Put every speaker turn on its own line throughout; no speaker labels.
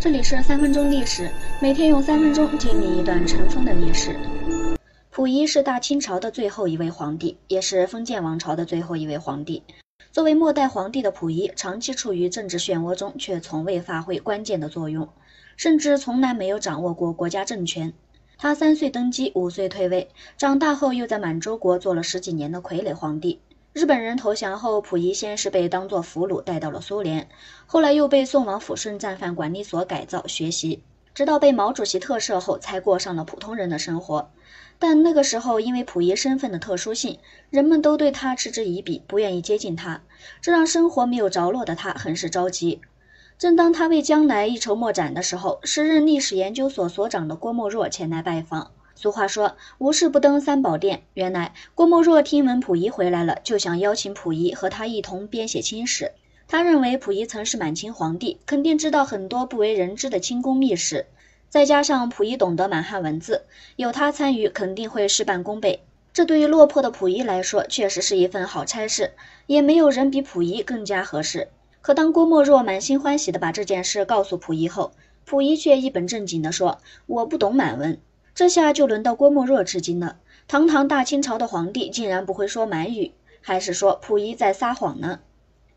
这里是三分钟历史，每天用三分钟揭秘一段尘封的历史。溥仪是大清朝的最后一位皇帝，也是封建王朝的最后一位皇帝。作为末代皇帝的溥仪，长期处于政治漩涡中，却从未发挥关键的作用，甚至从来没有掌握过国家政权。他三岁登基，五岁退位，长大后又在满洲国做了十几年的傀儡皇帝。日本人投降后，溥仪先是被当作俘虏带到了苏联，后来又被送往抚顺战犯管理所改造学习，直到被毛主席特赦后，才过上了普通人的生活。但那个时候，因为溥仪身份的特殊性，人们都对他嗤之以鼻，不愿意接近他，这让生活没有着落的他很是着急。正当他为将来一筹莫展的时候，时任历史研究所所长的郭沫若前来拜访。俗话说“无事不登三宝殿”。原来郭沫若听闻溥仪回来了，就想邀请溥仪和他一同编写清史。他认为溥仪曾是满清皇帝，肯定知道很多不为人知的清宫秘史。再加上溥仪懂得满汉文字，有他参与，肯定会事半功倍。这对于落魄的溥仪来说，确实是一份好差事，也没有人比溥仪更加合适。可当郭沫若满心欢喜地把这件事告诉溥仪后，溥仪却一本正经地说：“我不懂满文。”这下就轮到郭沫若吃惊了。堂堂大清朝的皇帝竟然不会说满语，还是说溥仪在撒谎呢？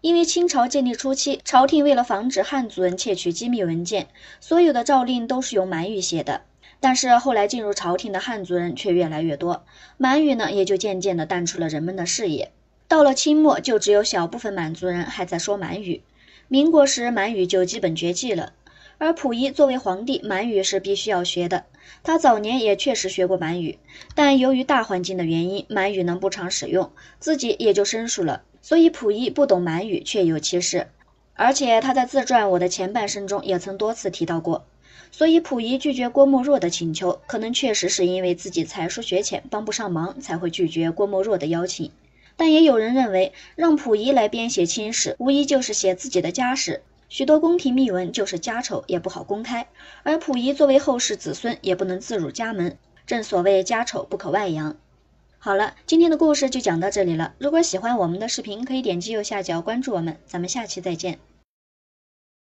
因为清朝建立初期，朝廷为了防止汉族人窃取机密文件，所有的诏令都是用满语写的。但是后来进入朝廷的汉族人却越来越多，满语呢也就渐渐地淡出了人们的视野。到了清末，就只有小部分满族人还在说满语。民国时，满语就基本绝迹了。而溥仪作为皇帝，满语是必须要学的。他早年也确实学过满语，但由于大环境的原因，满语能不常使用，自己也就生疏了。所以溥仪不懂满语确有其事。而且他在自传《我的前半生》中也曾多次提到过。所以溥仪拒绝郭沫若的请求，可能确实是因为自己才疏学浅，帮不上忙，才会拒绝郭沫若的邀请。但也有人认为，让溥仪来编写清史，无疑就是写自己的家史。许多宫廷秘闻就是家丑，也不好公开。而溥仪作为后世子孙，也不能自入家门。正所谓家丑不可外扬。好了，今天的故事就讲到这里了。如果喜欢我们的视频，可以点击右下角关注我们。咱们下期再见。